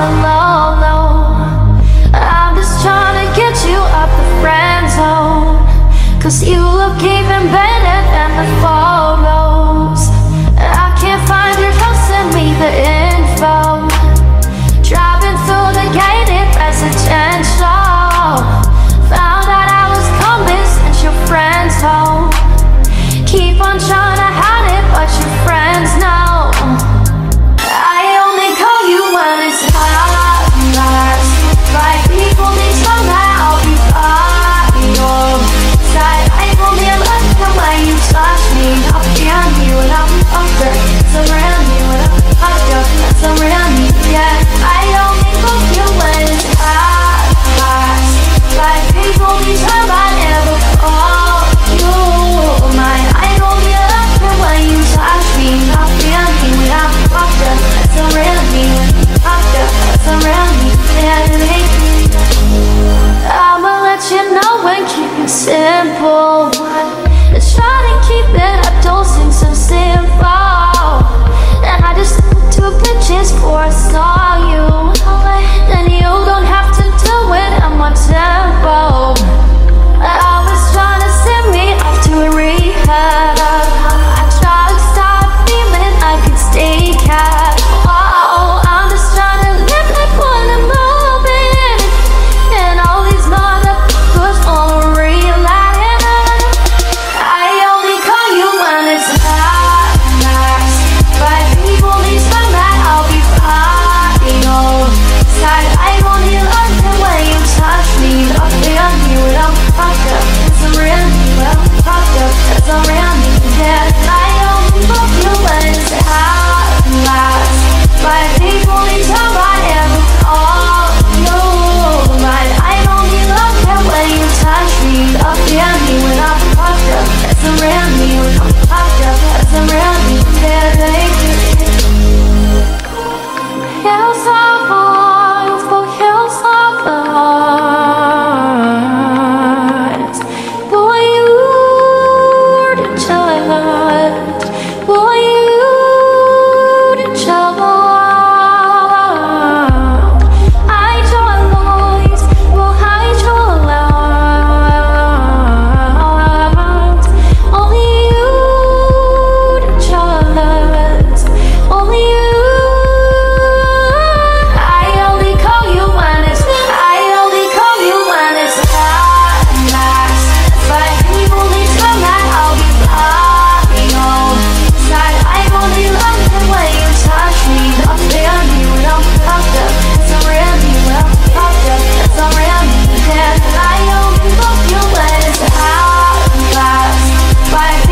alone. simple one Let's try to keep it up, don't sing so simple. And I just took a chance for a song.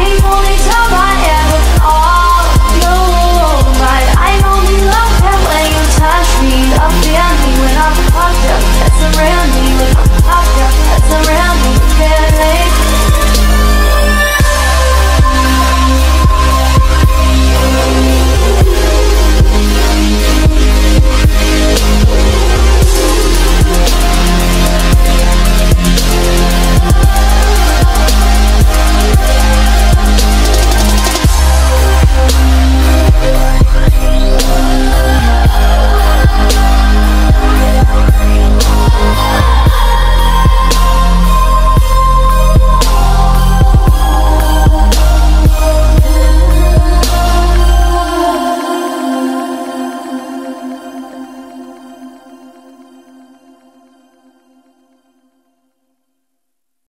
you